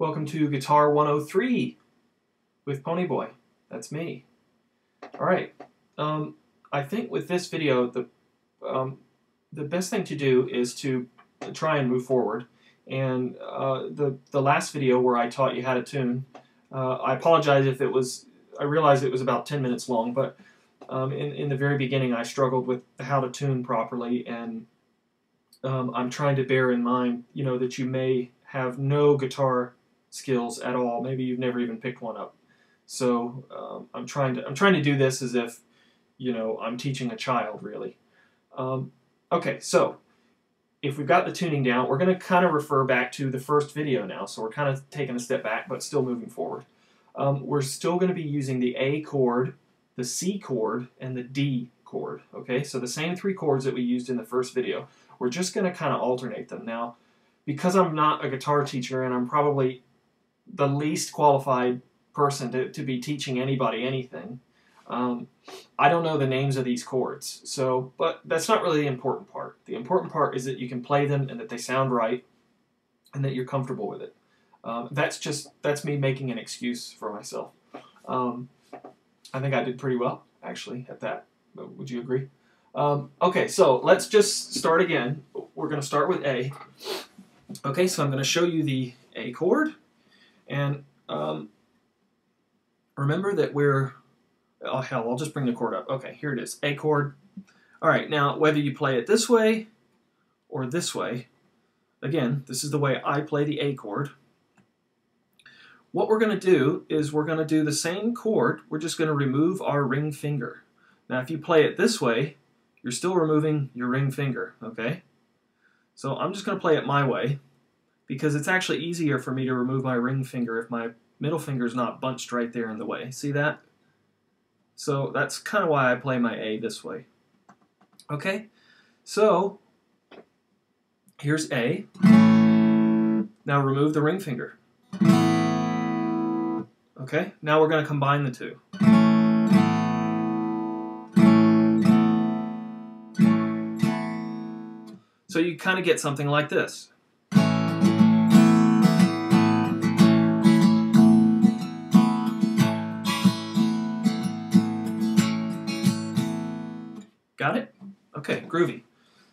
Welcome to Guitar 103 with Ponyboy. That's me. All right. Um, I think with this video, the um, the best thing to do is to try and move forward. And uh, the the last video where I taught you how to tune, uh, I apologize if it was. I realized it was about 10 minutes long, but um, in in the very beginning, I struggled with how to tune properly, and um, I'm trying to bear in mind, you know, that you may have no guitar skills at all. Maybe you've never even picked one up. So um, I'm trying to I'm trying to do this as if you know I'm teaching a child really. Um, okay, so if we've got the tuning down, we're going to kind of refer back to the first video now. So we're kind of taking a step back, but still moving forward. Um, we're still going to be using the A chord, the C chord, and the D chord. Okay, so the same three chords that we used in the first video. We're just going to kind of alternate them now. Because I'm not a guitar teacher and I'm probably the least qualified person to, to be teaching anybody anything. Um, I don't know the names of these chords, so but that's not really the important part. The important part is that you can play them and that they sound right, and that you're comfortable with it. Um, that's just that's me making an excuse for myself. Um, I think I did pretty well actually at that. Would you agree? Um, okay, so let's just start again. We're going to start with A. Okay, so I'm going to show you the A chord. And um, remember that we're, oh hell, I'll just bring the chord up. Okay, here it is, A chord. All right, now whether you play it this way or this way, again, this is the way I play the A chord. What we're going to do is we're going to do the same chord, we're just going to remove our ring finger. Now if you play it this way, you're still removing your ring finger, okay? So I'm just going to play it my way because it's actually easier for me to remove my ring finger if my middle finger is not bunched right there in the way. See that? So that's kind of why I play my A this way. Okay, so here's A. Now remove the ring finger. Okay, now we're going to combine the two. So you kind of get something like this. Got it? Okay, groovy.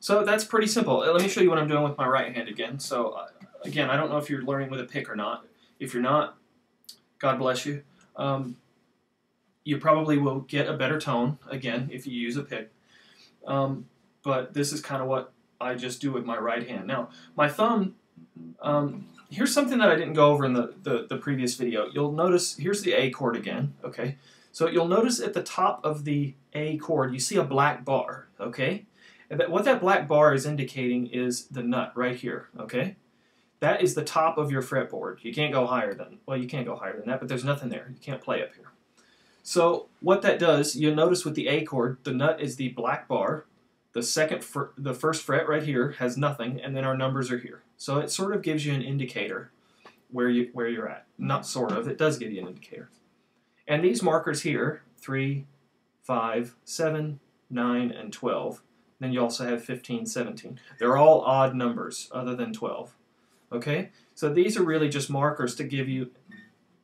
So that's pretty simple. Let me show you what I'm doing with my right hand again. So uh, again, I don't know if you're learning with a pick or not. If you're not, God bless you. Um, you probably will get a better tone, again, if you use a pick. Um, but this is kind of what I just do with my right hand. Now, my thumb, um, here's something that I didn't go over in the, the, the previous video. You'll notice, here's the A chord again, okay? So you'll notice at the top of the A chord, you see a black bar, okay? And that, what that black bar is indicating is the nut right here, okay? That is the top of your fretboard. You can't go higher than, well, you can't go higher than that, but there's nothing there. You can't play up here. So what that does, you'll notice with the A chord, the nut is the black bar. The second, the first fret right here has nothing, and then our numbers are here. So it sort of gives you an indicator where you where you're at. Not sort of, it does give you an indicator. And these markers here, 3, 5, 7, 9, and 12. Then you also have 15, 17. They're all odd numbers other than 12. Okay? So these are really just markers to give you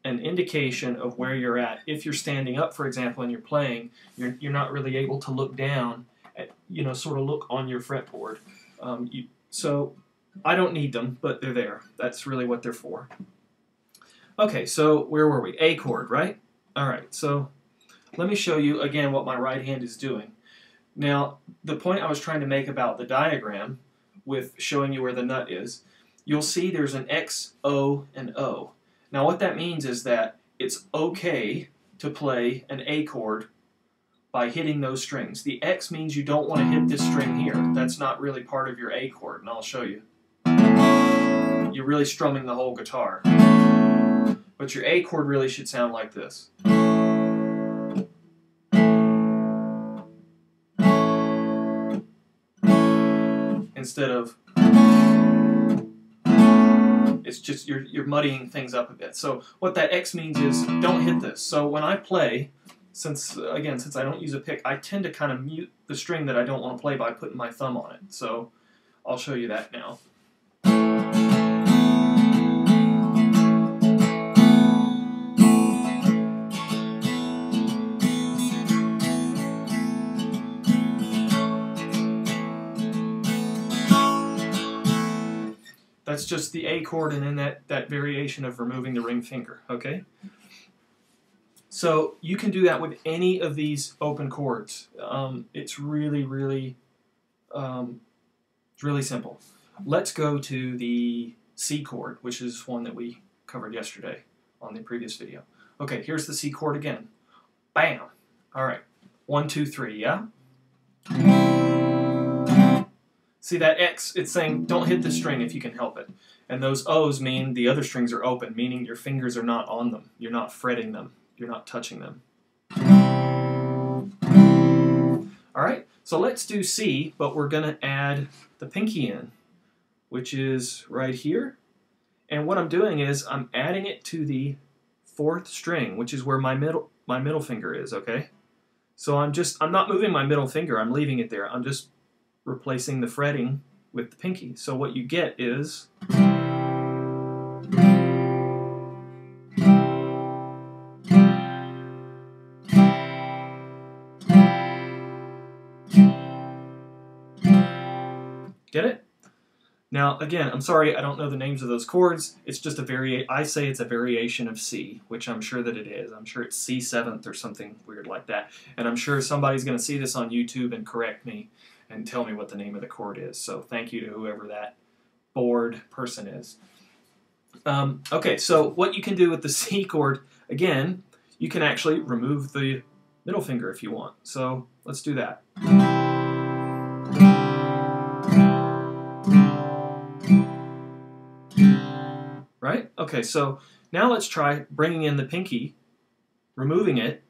an indication of where you're at. If you're standing up, for example, and you're playing, you're, you're not really able to look down, at, you know, sort of look on your fretboard. Um, you, so I don't need them, but they're there. That's really what they're for. Okay, so where were we? A chord, right? All right, so let me show you again what my right hand is doing. Now, the point I was trying to make about the diagram with showing you where the nut is, you'll see there's an X, O, and O. Now what that means is that it's okay to play an A chord by hitting those strings. The X means you don't want to hit this string here. That's not really part of your A chord, and I'll show you. You're really strumming the whole guitar. But your A chord really should sound like this. Instead of it's just you're you're muddying things up a bit. So what that X means is don't hit this. So when I play, since again since I don't use a pick, I tend to kind of mute the string that I don't want to play by putting my thumb on it. So I'll show you that now. Just the A chord and then that, that variation of removing the ring finger, okay? So you can do that with any of these open chords. Um, it's really, really, um, it's really simple. Let's go to the C chord, which is one that we covered yesterday on the previous video. Okay, here's the C chord again. Bam! All right, one, two, three, yeah? See that X, it's saying don't hit the string if you can help it. And those O's mean the other strings are open, meaning your fingers are not on them. You're not fretting them. You're not touching them. All right, so let's do C, but we're going to add the pinky in, which is right here. And what I'm doing is I'm adding it to the fourth string, which is where my middle my middle finger is, okay? So I'm just I'm not moving my middle finger, I'm leaving it there. I'm just replacing the fretting with the pinky. So what you get is Get it? Now, again, I'm sorry, I don't know the names of those chords. It's just a vari I say it's a variation of C, which I'm sure that it is. I'm sure it's C seventh or something weird like that. And I'm sure somebody's going to see this on YouTube and correct me and tell me what the name of the chord is. So thank you to whoever that bored person is. Um, okay, so what you can do with the C chord, again, you can actually remove the middle finger if you want. So let's do that. Right? Okay, so now let's try bringing in the pinky, removing it,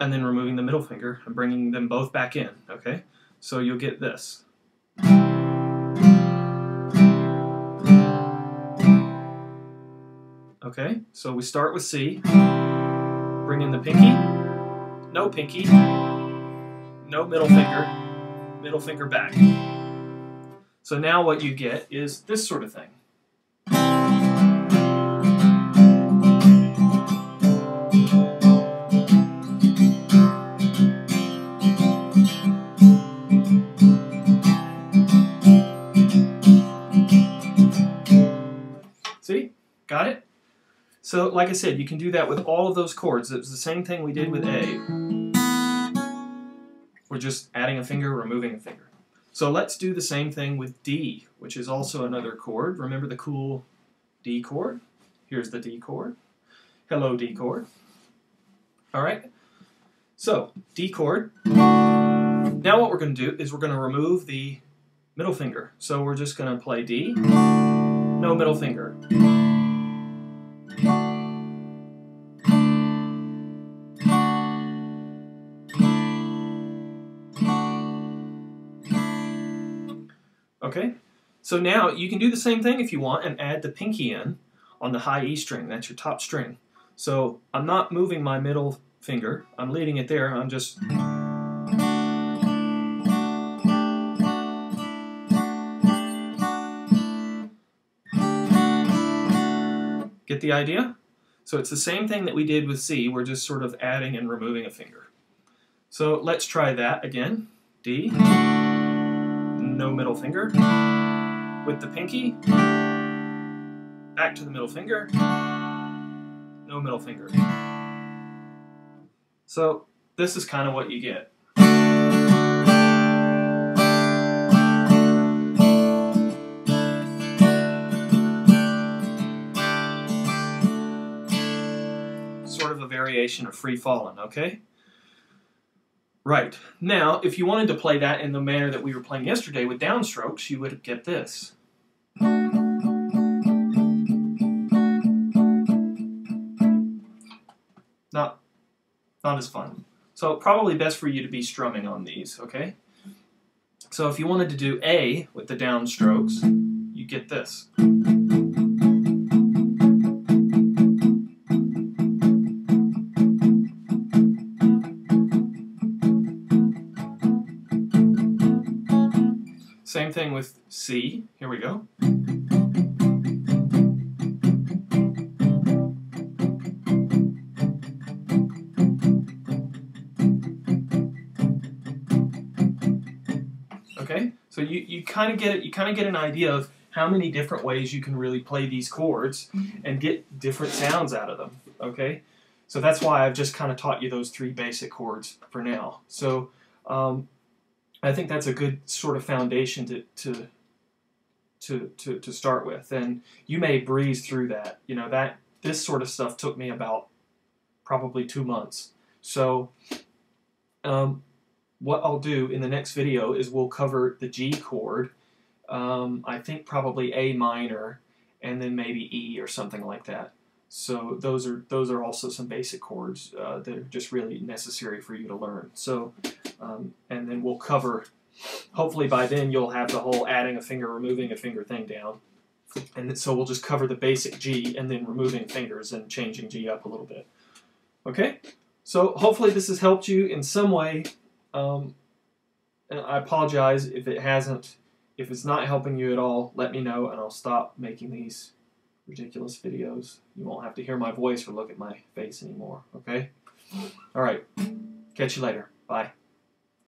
and then removing the middle finger and bringing them both back in, okay? So you'll get this. Okay, so we start with C, bring in the pinky, no pinky, no middle finger, middle finger back. So now what you get is this sort of thing. So, like I said, you can do that with all of those chords. It's the same thing we did with A. We're just adding a finger, removing a finger. So let's do the same thing with D, which is also another chord. Remember the cool D chord? Here's the D chord. Hello, D chord. All right. So, D chord. Now what we're going to do is we're going to remove the middle finger. So we're just going to play D, no middle finger. Okay, so now you can do the same thing if you want and add the pinky in on the high E string. That's your top string. So I'm not moving my middle finger. I'm leaving it there. I'm just... Get the idea? So it's the same thing that we did with C. We're just sort of adding and removing a finger. So let's try that again. D no middle finger. With the pinky, back to the middle finger, no middle finger. So this is kind of what you get. Sort of a variation of free falling, okay? Right. Now, if you wanted to play that in the manner that we were playing yesterday with downstrokes, you would get this. Not, not as fun. So probably best for you to be strumming on these, okay? So if you wanted to do A with the downstrokes, you get this. With C. Here we go. Okay, so you, you kind of get it. You kind of get an idea of how many different ways you can really play these chords and get different sounds out of them. Okay, so that's why I've just kind of taught you those three basic chords for now. So um, I think that's a good sort of foundation to, to to, to, to start with. And you may breeze through that. You know, that this sort of stuff took me about probably two months. So um, what I'll do in the next video is we'll cover the G chord, um, I think probably A minor, and then maybe E or something like that. So those are those are also some basic chords uh, that are just really necessary for you to learn. So um, and then we'll cover hopefully by then you'll have the whole adding a finger, removing a finger thing down. And so we'll just cover the basic G and then removing fingers and changing G up a little bit. Okay? So hopefully this has helped you in some way. Um, I apologize if it hasn't. If it's not helping you at all, let me know and I'll stop making these ridiculous videos. You won't have to hear my voice or look at my face anymore, okay? All right. Catch you later. Bye.